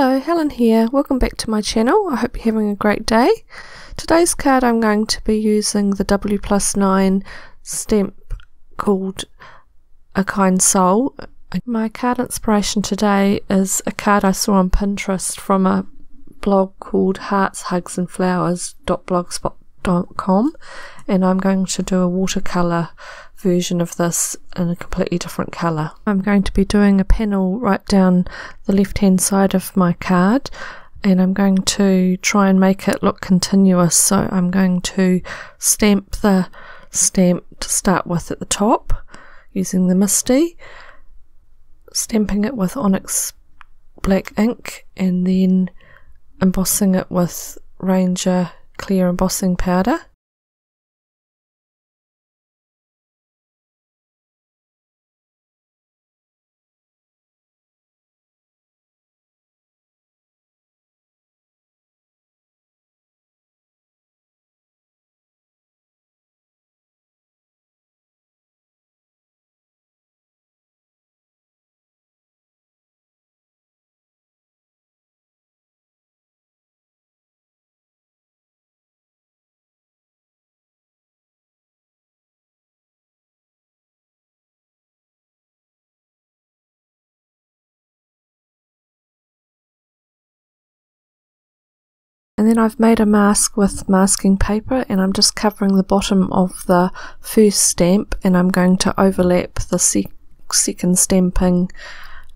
Hello, Helen here. Welcome back to my channel. I hope you're having a great day. Today's card I'm going to be using the W plus 9 stamp called A Kind Soul. My card inspiration today is a card I saw on Pinterest from a blog called Hearts, Hugs and Flowers.blogspot.com and I'm going to do a watercolour version of this in a completely different colour. I'm going to be doing a panel right down the left hand side of my card and I'm going to try and make it look continuous so I'm going to stamp the stamp to start with at the top using the MISTI, stamping it with onyx black ink and then embossing it with Ranger clear embossing powder And then I've made a mask with masking paper and I'm just covering the bottom of the first stamp and I'm going to overlap the sec second stamping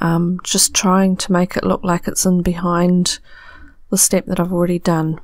um, just trying to make it look like it's in behind the stamp that I've already done.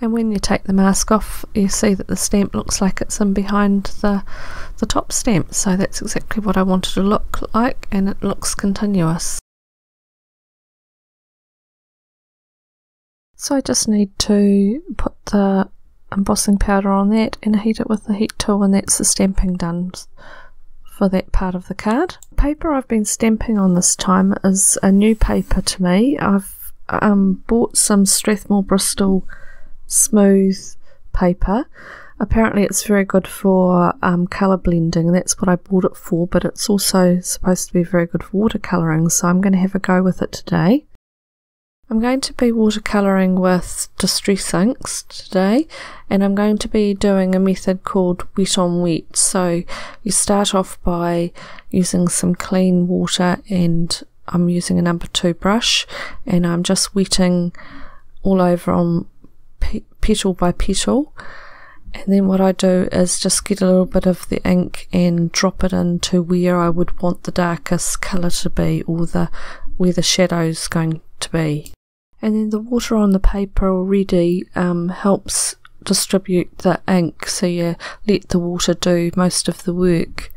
And when you take the mask off, you see that the stamp looks like it's in behind the, the top stamp. So that's exactly what I wanted to look like and it looks continuous. So I just need to put the embossing powder on that and heat it with the heat tool and that's the stamping done for that part of the card. The paper I've been stamping on this time is a new paper to me. I've um, bought some Strathmore Bristol smooth paper. Apparently, it's very good for um, colour blending, that's what I bought it for, but it's also supposed to be very good for watercolouring, so I'm going to have a go with it today. I'm going to be watercolouring with Distress Inks today, and I'm going to be doing a method called wet on wet. So, you start off by using some clean water, and I'm using a number two brush, and I'm just wetting all over on petal by petal and then what I do is just get a little bit of the ink and drop it into where I would want the darkest colour to be or the where the shadow's going to be. And then the water on the paper already um, helps distribute the ink so you let the water do most of the work.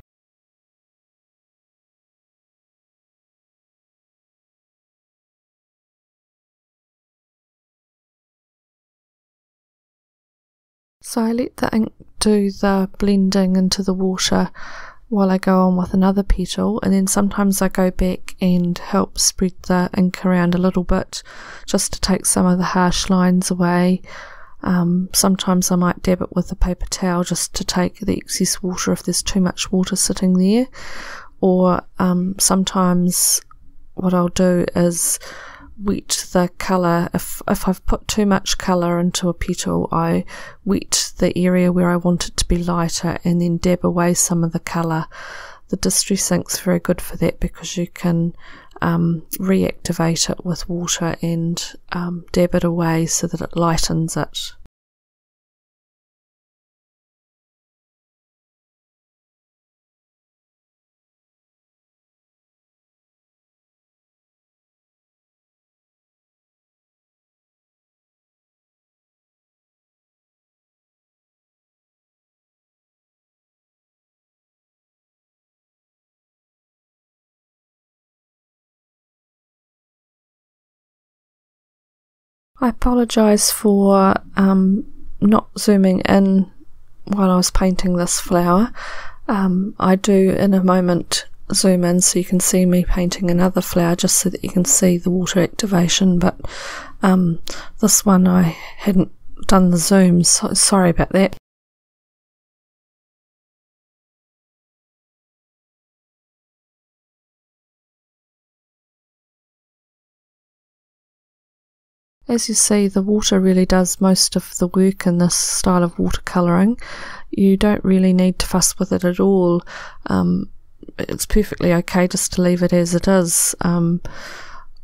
So I let the ink do the blending into the water while I go on with another petal and then sometimes I go back and help spread the ink around a little bit just to take some of the harsh lines away. Um, sometimes I might dab it with a paper towel just to take the excess water if there's too much water sitting there or um, sometimes what I'll do is wet the colour. If, if I've put too much colour into a petal, I wet the area where I want it to be lighter and then dab away some of the colour. The Distress Ink's very good for that because you can um, reactivate it with water and um, dab it away so that it lightens it. I apologise for um, not zooming in while I was painting this flower. Um, I do in a moment zoom in so you can see me painting another flower just so that you can see the water activation but um, this one I hadn't done the zoom so sorry about that As you see, the water really does most of the work in this style of watercolouring. You don't really need to fuss with it at all. Um, it's perfectly okay just to leave it as it is. Um,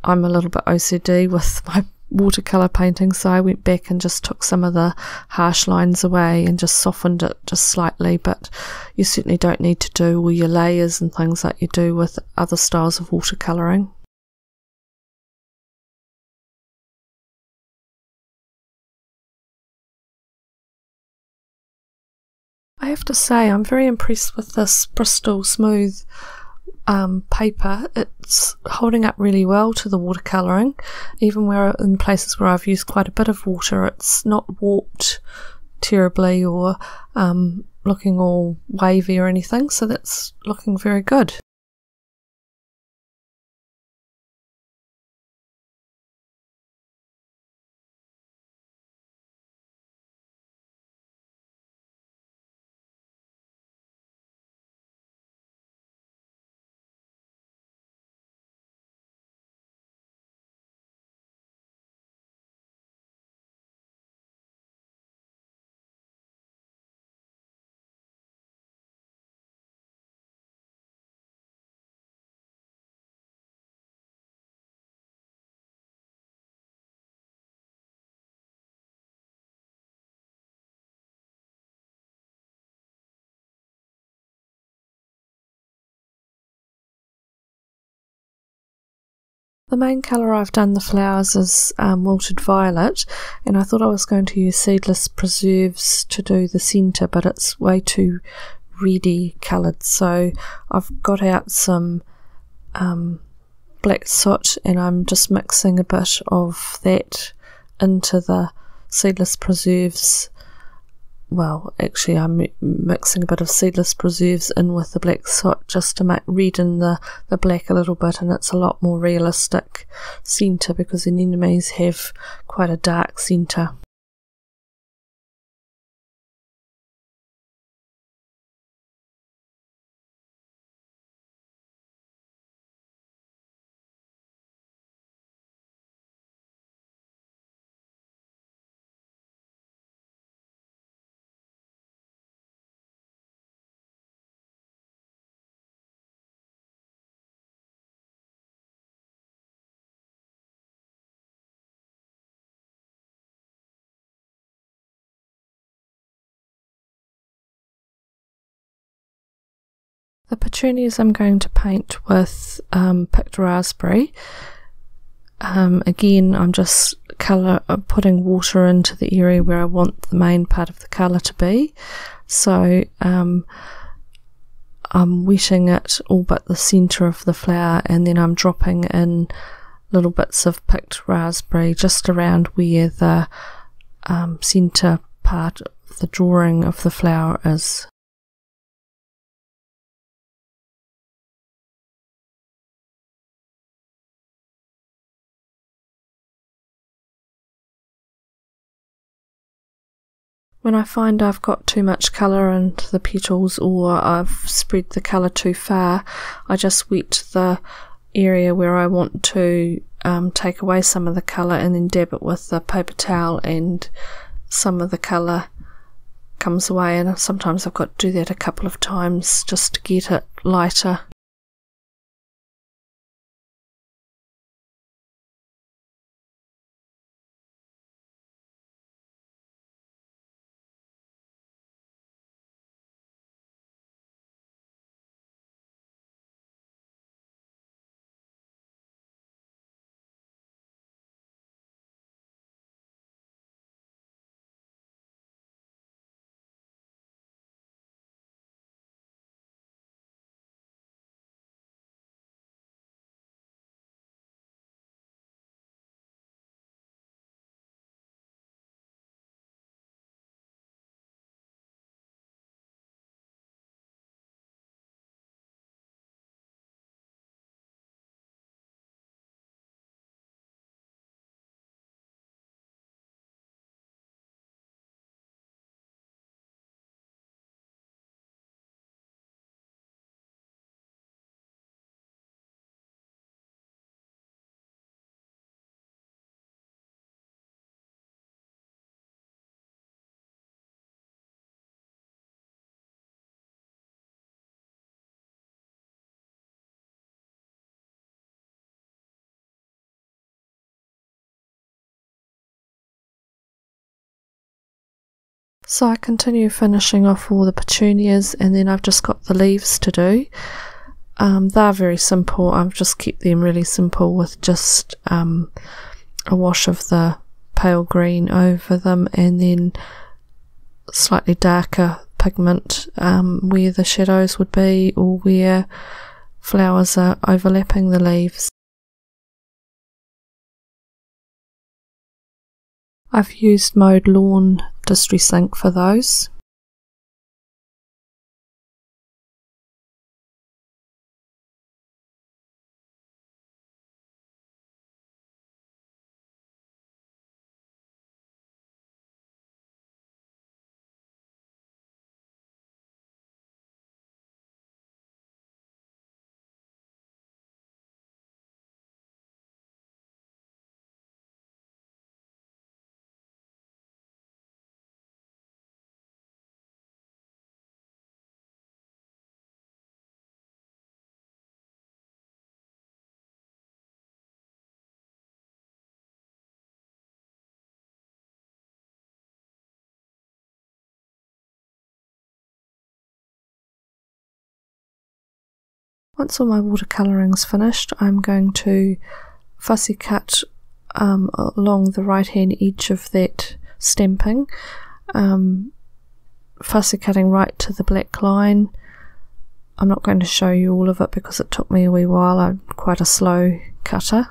I'm a little bit OCD with my watercolour painting, so I went back and just took some of the harsh lines away and just softened it just slightly. But you certainly don't need to do all your layers and things like you do with other styles of watercolouring. I have to say, I'm very impressed with this Bristol Smooth um, paper. It's holding up really well to the watercolouring, even where in places where I've used quite a bit of water, it's not warped terribly or um, looking all wavy or anything, so that's looking very good. The main colour I've done the flowers is um, Wilted Violet and I thought I was going to use Seedless Preserves to do the centre but it's way too ready coloured. So I've got out some um, black soot and I'm just mixing a bit of that into the Seedless Preserves well, actually, I'm mixing a bit of seedless preserves in with the black soot just to make redden the, the black a little bit, and it's a lot more realistic centre because anemones have quite a dark centre. The petunias I'm going to paint with um, picked raspberry. Um, again, I'm just color uh, putting water into the area where I want the main part of the color to be. So um, I'm wetting it all but the center of the flower, and then I'm dropping in little bits of picked raspberry just around where the um, center part of the drawing of the flower is. When I find I've got too much colour into the petals or I've spread the colour too far, I just wet the area where I want to um, take away some of the colour and then dab it with the paper towel and some of the colour comes away and sometimes I've got to do that a couple of times just to get it lighter. So I continue finishing off all the petunias and then I've just got the leaves to do. Um, they're very simple. I've just kept them really simple with just um, a wash of the pale green over them and then slightly darker pigment um, where the shadows would be or where flowers are overlapping the leaves. I've used Mowed Lawn Distress ink for those. Once all my watercoloring's finished, I'm going to fussy cut um, along the right hand edge of that stamping, um, fussy cutting right to the black line. I'm not going to show you all of it because it took me a wee while. I'm quite a slow cutter.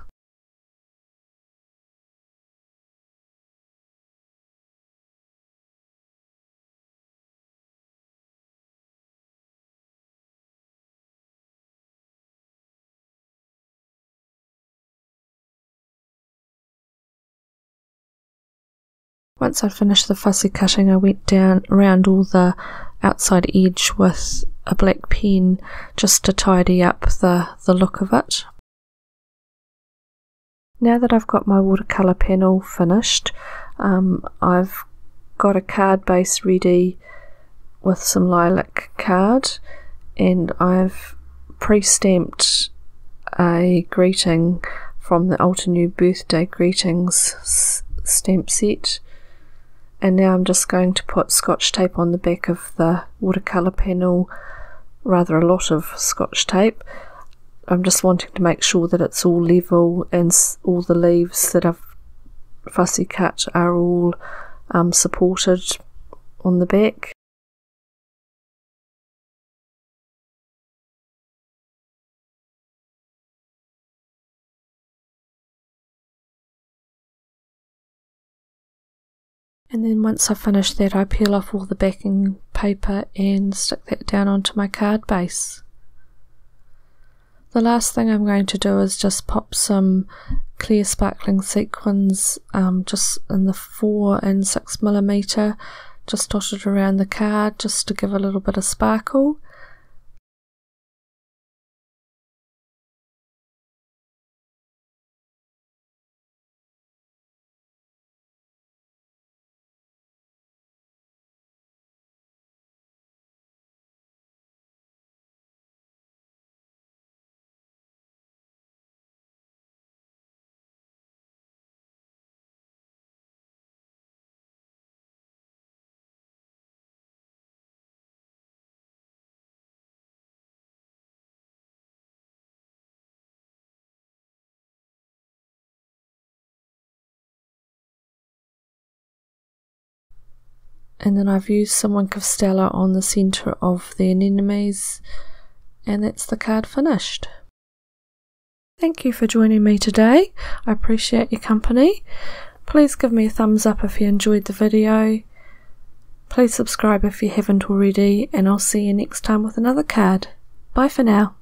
Once I'd finished the fussy cutting, I went down around all the outside edge with a black pen just to tidy up the, the look of it. Now that I've got my watercolour panel finished, um, I've got a card base ready with some lilac card and I've pre-stamped a greeting from the Altenew Birthday Greetings stamp set and now I'm just going to put scotch tape on the back of the watercolour panel. Rather a lot of scotch tape. I'm just wanting to make sure that it's all level and all the leaves that I've fussy cut are all um, supported on the back And then once I've finished that, I peel off all the backing paper and stick that down onto my card base. The last thing I'm going to do is just pop some clear sparkling sequins um, just in the 4 and 6 millimeter, just dotted around the card just to give a little bit of sparkle. And then I've used some Wink of Stella on the centre of the anemones and that's the card finished. Thank you for joining me today. I appreciate your company. Please give me a thumbs up if you enjoyed the video. Please subscribe if you haven't already and I'll see you next time with another card. Bye for now.